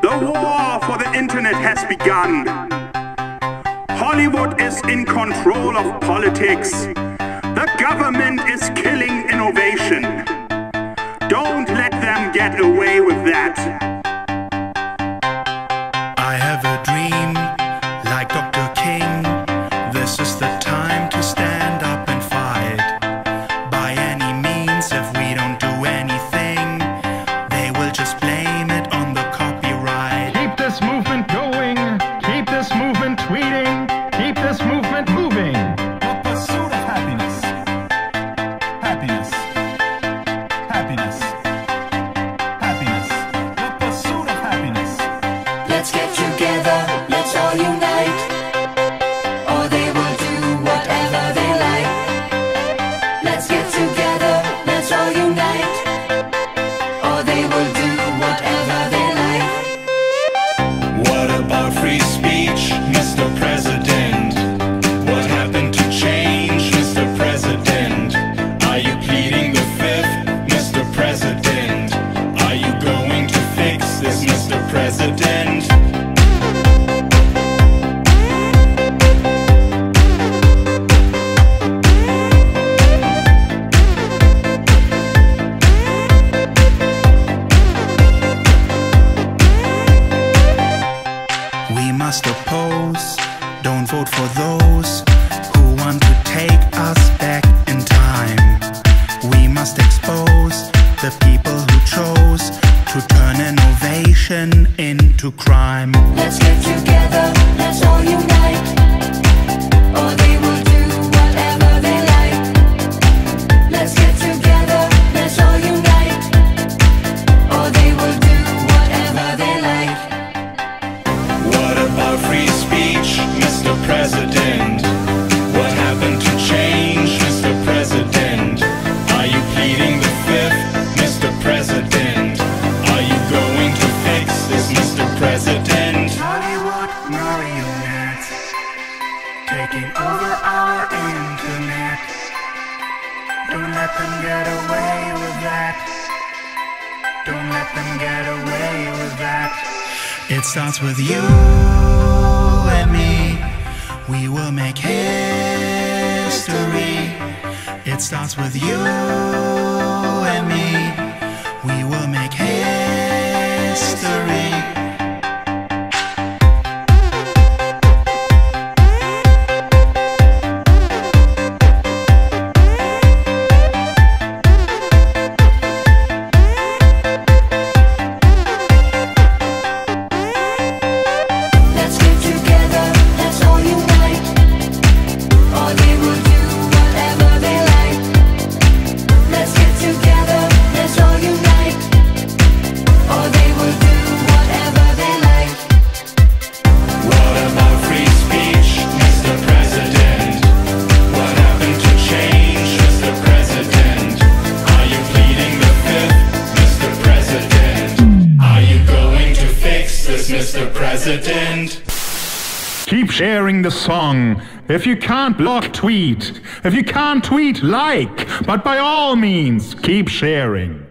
The war for the internet has begun. Hollywood is in control of politics. The government is killing innovation. Don't let them get away going. Keep this movement tweeting. Keep this movement moving. The pursuit of happiness. Happiness. Happiness. Happiness. The pursuit of happiness. Let's get together, who want to take us back in time. We must expose the people who chose to turn innovation into crime. Let's get together, let's all unite. Taking over our internet. Don't let them get away with that. Don't let them get away with that. It starts with you and me. We will make history. It starts with you and me. President? Keep sharing the song. If you can't block, tweet. If you can't tweet, like. But by all means, keep sharing.